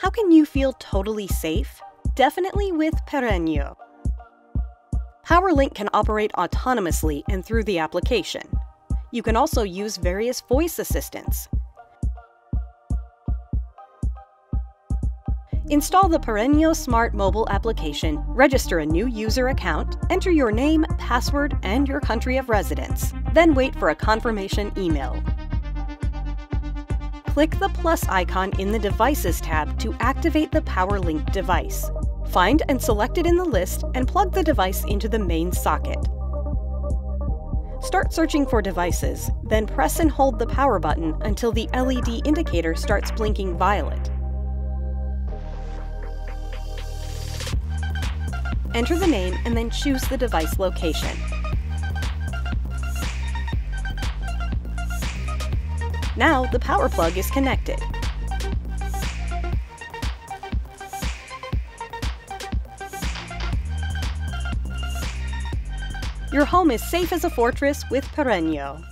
How can you feel totally safe? Definitely with Perenio. PowerLink can operate autonomously and through the application. You can also use various voice assistants. Install the Perenio Smart mobile application, register a new user account, enter your name, password, and your country of residence. Then wait for a confirmation email. Click the plus icon in the Devices tab to activate the PowerLink device. Find and select it in the list and plug the device into the main socket. Start searching for devices, then press and hold the power button until the LED indicator starts blinking violet. Enter the name and then choose the device location. Now the power plug is connected. Your home is safe as a fortress with Perenio.